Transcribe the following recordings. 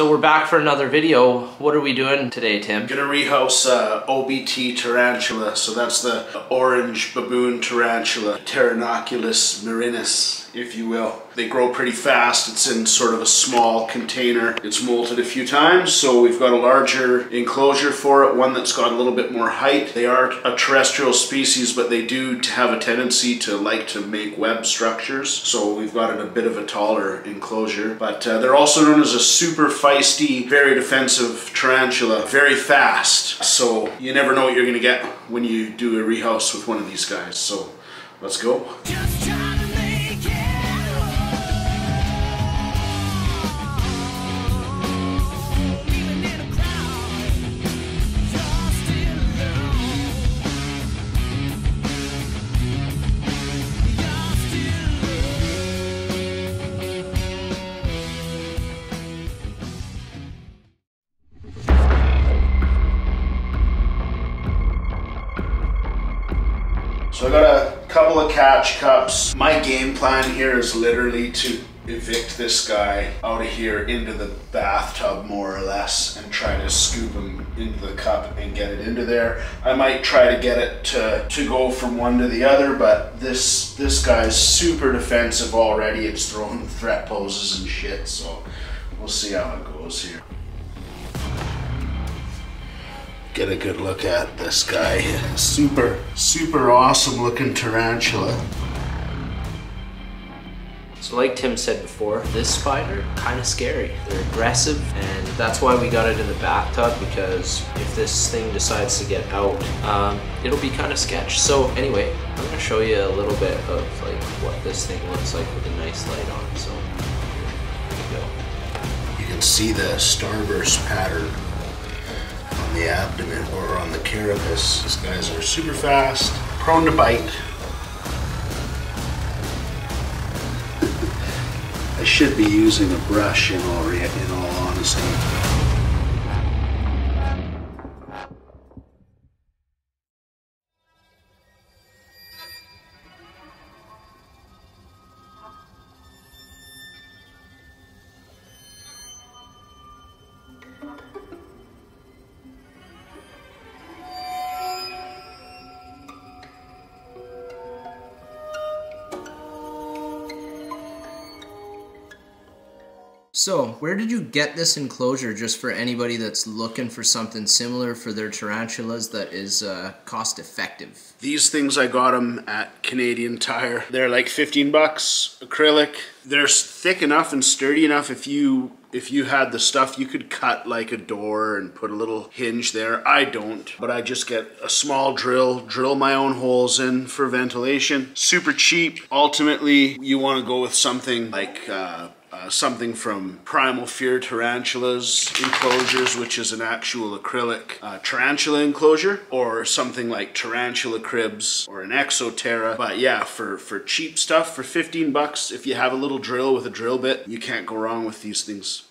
So we're back for another video. What are we doing today, Tim? Gonna rehouse uh, OBT tarantula. So that's the orange baboon tarantula, Pterinochilus murinus, if you will. They grow pretty fast. It's in sort of a small container. It's molted a few times, so we've got a larger enclosure for it, one that's got a little bit more height. They are a terrestrial species, but they do have a tendency to like to make web structures, so we've got it a bit of a taller enclosure. But uh, they're also known as a super feisty, very defensive tarantula, very fast. So you never know what you're gonna get when you do a rehouse with one of these guys. So let's go. So I got a couple of catch cups. My game plan here is literally to evict this guy out of here into the bathtub more or less and try to scoop him into the cup and get it into there. I might try to get it to, to go from one to the other, but this this guy's super defensive already. It's throwing threat poses and shit, so we'll see how it goes here get a good look at this guy. Super, super awesome looking tarantula. So like Tim said before, this spider, kind of scary. They're aggressive and that's why we got it in the bathtub because if this thing decides to get out, um, it'll be kind of sketch. So anyway, I'm gonna show you a little bit of like what this thing looks like with a nice light on. So here we go. You can see the starburst pattern on the abdomen or on the carapace. These guys are super fast, prone to bite. I should be using a brush in all, in all honesty. So, where did you get this enclosure just for anybody that's looking for something similar for their tarantulas that is uh, cost effective? These things I got them at Canadian Tire. They're like 15 bucks acrylic. They're thick enough and sturdy enough if you if you had the stuff you could cut like a door and put a little hinge there. I don't, but I just get a small drill, drill my own holes in for ventilation. Super cheap. Ultimately, you want to go with something like uh, uh, something from Primal Fear Tarantulas enclosures, which is an actual acrylic uh, tarantula enclosure, or something like Tarantula Cribs or an Exo Terra. But yeah, for, for cheap stuff, for 15 bucks, if you have a little drill with a drill bit, you can't go wrong with these things.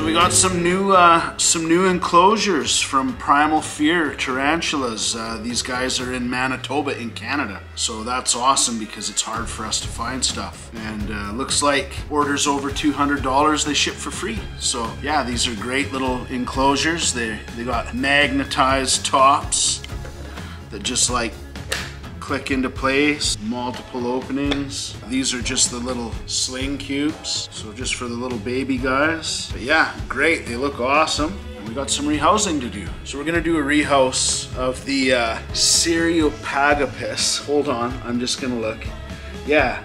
So we got some new uh, some new enclosures from Primal Fear Tarantulas. Uh, these guys are in Manitoba in Canada. So that's awesome because it's hard for us to find stuff. And uh, looks like orders over $200 they ship for free. So yeah, these are great little enclosures. They, they got magnetized tops that just like click into place, multiple openings. These are just the little sling cubes, so just for the little baby guys. But yeah, great, they look awesome. And we got some rehousing to do. So we're gonna do a rehouse of the uh, Cyriopagopus. Hold on, I'm just gonna look. Yeah,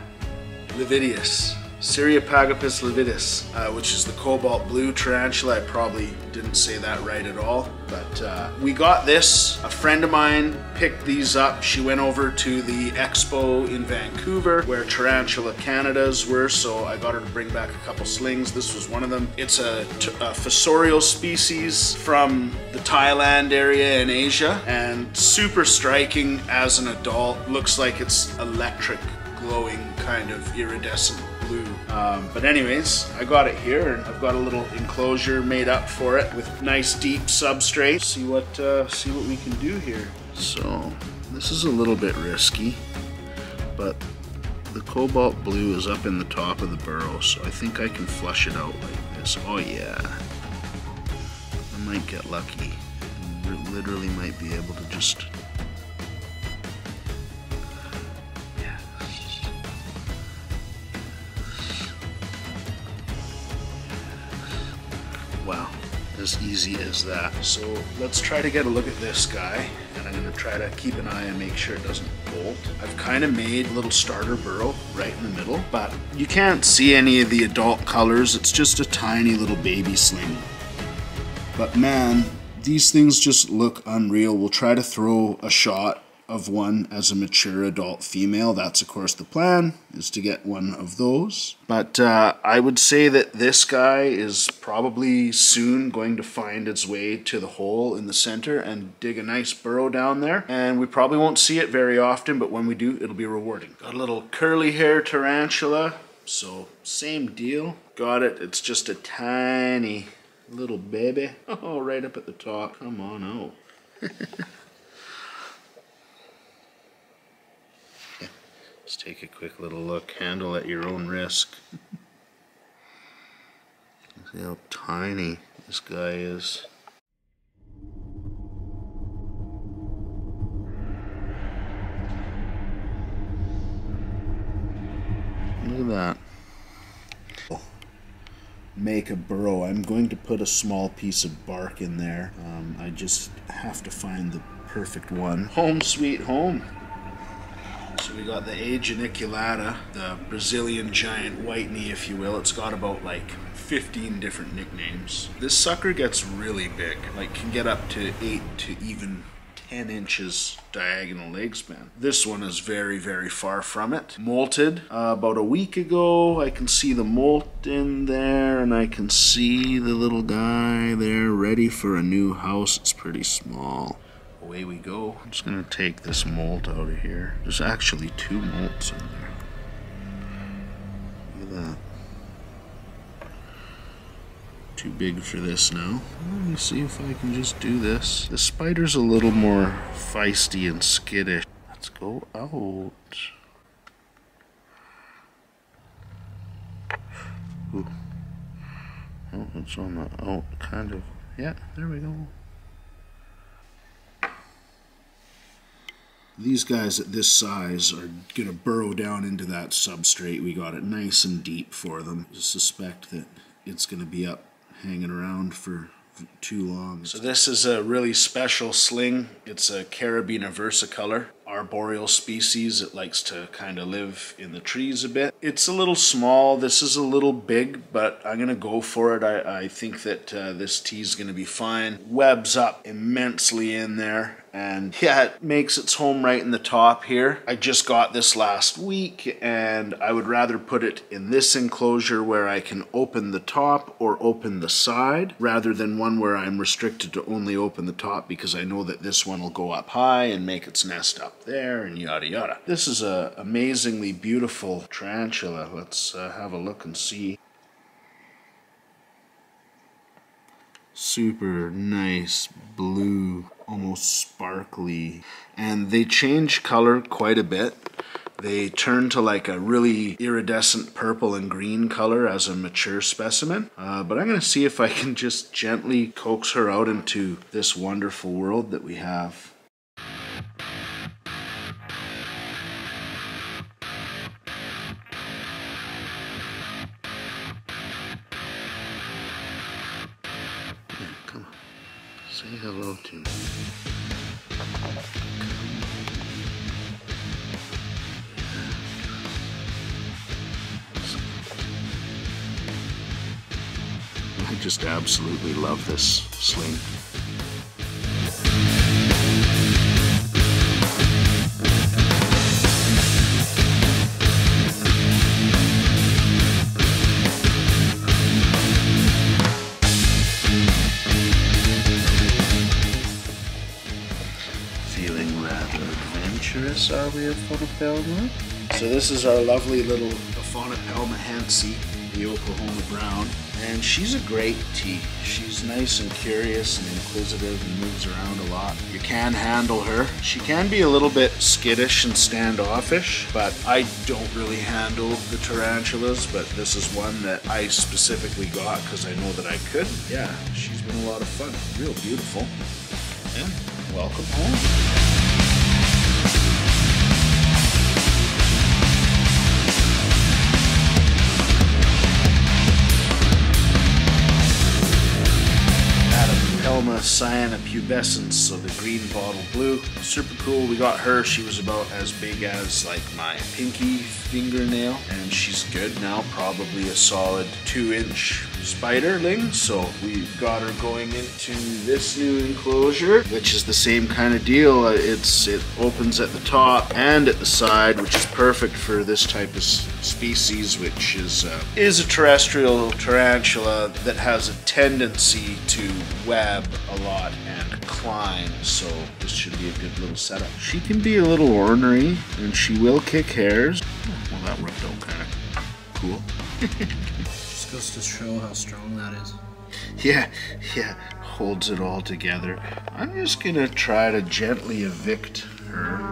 Lividius. Cyriopagopus lividus, uh, which is the cobalt blue tarantula. I probably didn't say that right at all, but uh, we got this. A friend of mine picked these up. She went over to the expo in Vancouver where Tarantula Canadas were, so I got her to bring back a couple slings. This was one of them. It's a, a fossorial species from the Thailand area in Asia and super striking as an adult. Looks like it's electric glowing kind of iridescent blue. Um, but anyways, I got it here and I've got a little enclosure made up for it with nice deep substrate. See what uh, see what we can do here. So this is a little bit risky, but the cobalt blue is up in the top of the burrow, so I think I can flush it out like this. Oh yeah. I might get lucky. I literally might be able to just as easy as that. So let's try to get a look at this guy and I'm gonna try to keep an eye and make sure it doesn't bolt. I've kind of made a little starter burrow right in the middle, but you can't see any of the adult colors. It's just a tiny little baby sling. But man, these things just look unreal. We'll try to throw a shot of one as a mature adult female. That's of course the plan, is to get one of those. But uh, I would say that this guy is probably soon going to find its way to the hole in the center and dig a nice burrow down there. And we probably won't see it very often, but when we do, it'll be rewarding. Got a little curly hair tarantula, so same deal. Got it, it's just a tiny little baby. Oh, right up at the top. Come on out. Just take a quick little look. Handle at your own risk. See how tiny this guy is. Look at that. Make a burrow. I'm going to put a small piece of bark in there. Um, I just have to find the perfect one. Home sweet home. So we got the A geniculata, the Brazilian giant white knee, if you will. It's got about like 15 different nicknames. This sucker gets really big, like can get up to 8 to even 10 inches diagonal leg span. This one is very, very far from it. Molted uh, about a week ago. I can see the molt in there and I can see the little guy there ready for a new house. It's pretty small away we go. I'm just gonna take this molt out of here. There's actually two molts in there. Look at that. Too big for this now. Let me see if I can just do this. The spider's a little more feisty and skittish. Let's go out. Ooh. Oh, it's on the out, kind of. Yeah, there we go. These guys at this size are going to burrow down into that substrate. We got it nice and deep for them. I suspect that it's going to be up hanging around for too long. So this is a really special sling. It's a Caribena versicolor arboreal species. It likes to kind of live in the trees a bit. It's a little small. This is a little big, but I'm going to go for it. I, I think that uh, this tea is going to be fine. Webs up immensely in there and yeah, it makes its home right in the top here. I just got this last week and I would rather put it in this enclosure where I can open the top or open the side rather than one where I'm restricted to only open the top because I know that this one will go up high and make its nest up there and yada yada. This is a amazingly beautiful tarantula. Let's uh, have a look and see. Super nice blue almost sparkly. And they change color quite a bit. They turn to like a really iridescent purple and green color as a mature specimen. Uh, but I'm gonna see if I can just gently coax her out into this wonderful world that we have just absolutely love this sling. Feeling rather adventurous, are we, Aphonopelma? So this is our lovely little Aphonopelma Hentzi, the Oklahoma Brown. And she's a great tea. She's nice and curious and inquisitive and moves around a lot. You can handle her. She can be a little bit skittish and standoffish, but I don't really handle the tarantulas, but this is one that I specifically got because I know that I could. Yeah, she's been a lot of fun. Real beautiful. And welcome home. Pelma Cyana so the green bottle blue. Super cool. We got her. She was about as big as like my pinky fingernail, and she's good now. Probably a solid two inch spiderling. So we've got her going into this new enclosure, which is the same kind of deal. Uh, It's it opens at the top and at the side, which is perfect for this type of species, which is uh, is a terrestrial tarantula that has a tendency to web a lot and climb. So this should be a good little setup. She can be a little ornery, and she will kick hairs. Well, that worked out kind of cool. Just to show how strong that is. Yeah, yeah, holds it all together. I'm just gonna try to gently evict her.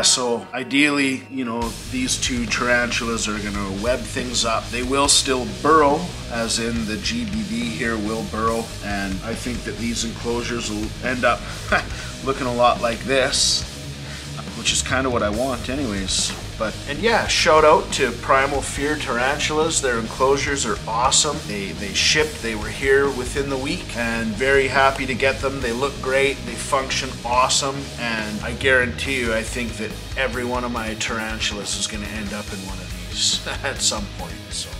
Yeah, so ideally, you know, these two tarantulas are going to web things up. They will still burrow, as in the GBB here will burrow, and I think that these enclosures will end up looking a lot like this, which is kind of what I want, anyways. But and yeah, shout out to Primal Fear Tarantulas. Their enclosures are awesome. They they shipped. They were here within the week, and very happy to get them. They look great. They function awesome, and I guarantee you, I think that every one of my tarantulas is going to end up in one of these at some point. So.